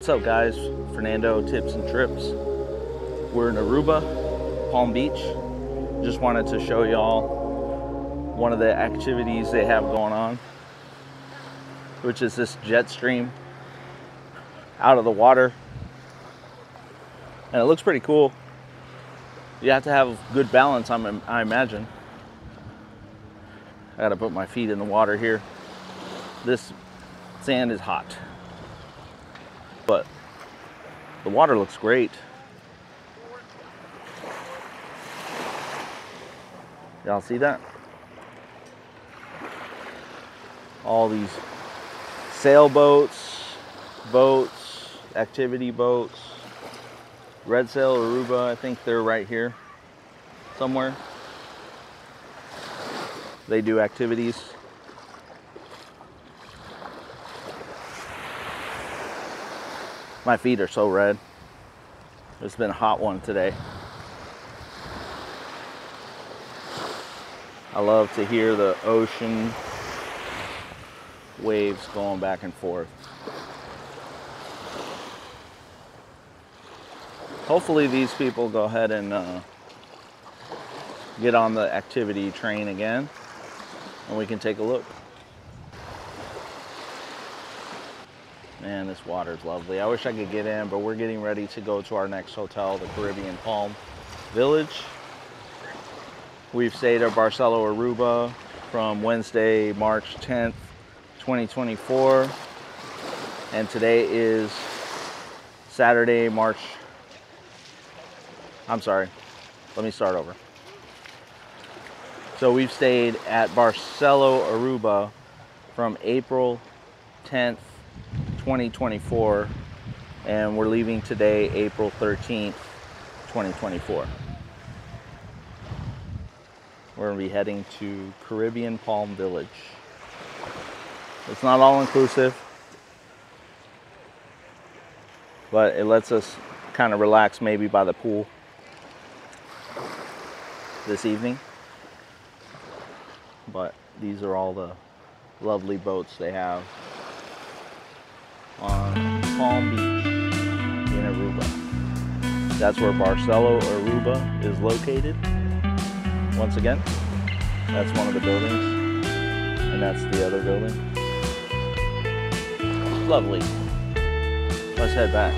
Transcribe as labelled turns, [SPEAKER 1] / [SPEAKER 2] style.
[SPEAKER 1] What's up guys? Fernando Tips and Trips. We're in Aruba, Palm Beach. Just wanted to show y'all one of the activities they have going on, which is this jet stream out of the water. And it looks pretty cool. You have to have good balance, I'm, I imagine. I gotta put my feet in the water here. This sand is hot but the water looks great. Y'all see that? All these sailboats, boats, activity boats, Red Sail, Aruba, I think they're right here somewhere. They do activities. My feet are so red. It's been a hot one today. I love to hear the ocean waves going back and forth. Hopefully these people go ahead and uh, get on the activity train again and we can take a look. Man, this water is lovely. I wish I could get in, but we're getting ready to go to our next hotel, the Caribbean Palm Village. We've stayed at Barcelo Aruba from Wednesday, March 10th, 2024. And today is Saturday, March. I'm sorry. Let me start over. So we've stayed at Barcelo Aruba from April 10th 2024 and we're leaving today April 13th 2024 we're going to be heading to Caribbean Palm Village. It's not all inclusive but it lets us kind of relax maybe by the pool this evening. But these are all the lovely boats they have on Palm Beach in Aruba. That's where Barcelo Aruba is located. Once again, that's one of the buildings, and that's the other building. Lovely. Let's head back.